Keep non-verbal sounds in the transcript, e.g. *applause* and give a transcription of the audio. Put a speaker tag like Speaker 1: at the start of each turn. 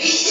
Speaker 1: Yeah. *laughs*